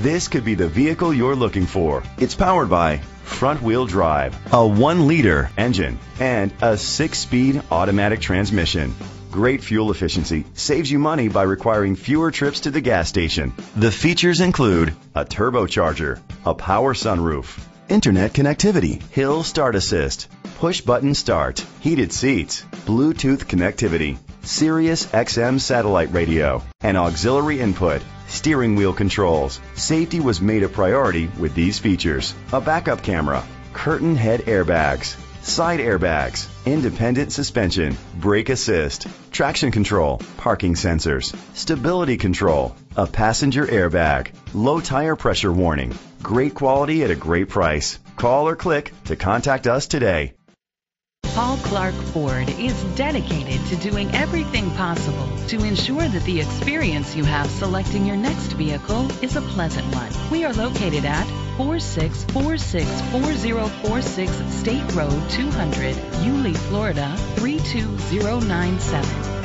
This could be the vehicle you're looking for. It's powered by front wheel drive, a 1 liter engine, and a 6 speed automatic transmission. Great fuel efficiency saves you money by requiring fewer trips to the gas station. The features include a turbocharger, a power sunroof, internet connectivity, hill start assist, push button start, heated seats, Bluetooth connectivity, Sirius XM satellite radio, and auxiliary input, steering wheel controls. Safety was made a priority with these features. A backup camera, curtain head airbags, side airbags, independent suspension, brake assist, traction control, parking sensors, stability control, a passenger airbag, low tire pressure warning. Great quality at a great price. Call or click to contact us today. Paul Clark Ford is dedicated to doing everything possible to ensure that the experience you have selecting your next vehicle is a pleasant one. We are located at 46464046 State Road 200, Yulee, Florida 32097.